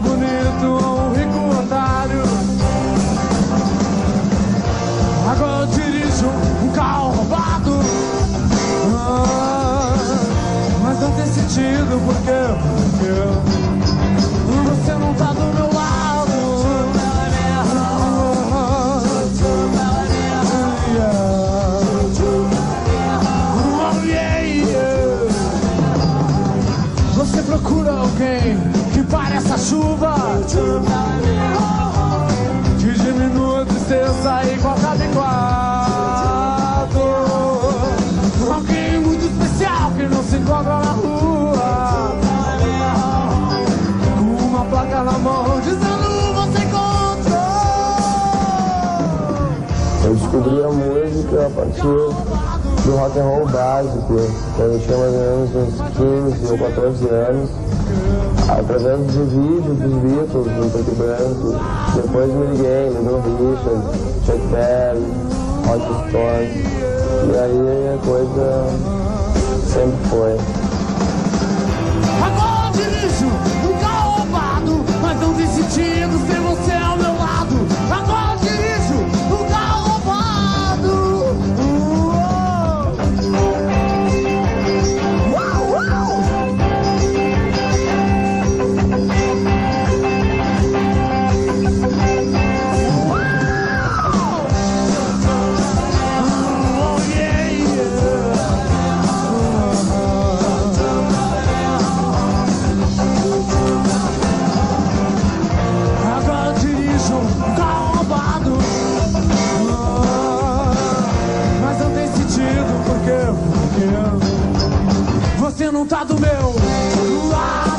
bonito ou um rico otário. Agora eu dirijo um carro roubado. Ah, mas não tem sentido porque, porque eu. Pare essa chuva. Que diminua a tristeza igual cada quadro Alguém muito especial que não se encontra na rua. Com uma placa na mão dizendo você encontrou. Eu descobri a música a partir do rock and roll básico, quando eu tinha mais ou menos uns 15 ou 14 anos, através do vídeo dos Beatles, no preto e branco. Depois me liguei, Little Richard, Chuck Berry, Roger Stones, e aí a coisa sempre foi. Você não tá do meu lado.